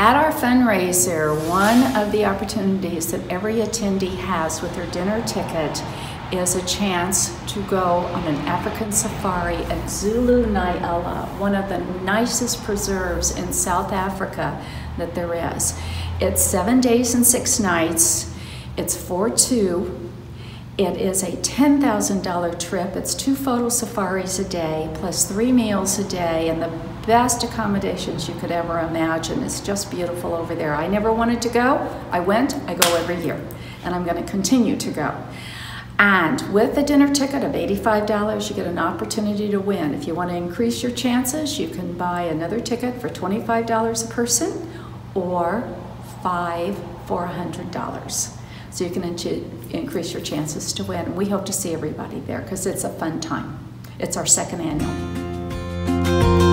At our fundraiser, one of the opportunities that every attendee has with their dinner ticket is a chance to go on an African safari at Zulu Nyala, one of the nicest preserves in South Africa that there is. It's seven days and six nights. It's for two. It is a $10,000 trip. It's two photo safaris a day, plus three meals a day, and the best accommodations you could ever imagine. It's just beautiful over there. I never wanted to go. I went. I go every year, and I'm going to continue to go. And with a dinner ticket of $85, you get an opportunity to win. If you want to increase your chances, you can buy another ticket for $25 a person or five for $100. So you can increase your chances to win. And We hope to see everybody there because it's a fun time. It's our second annual.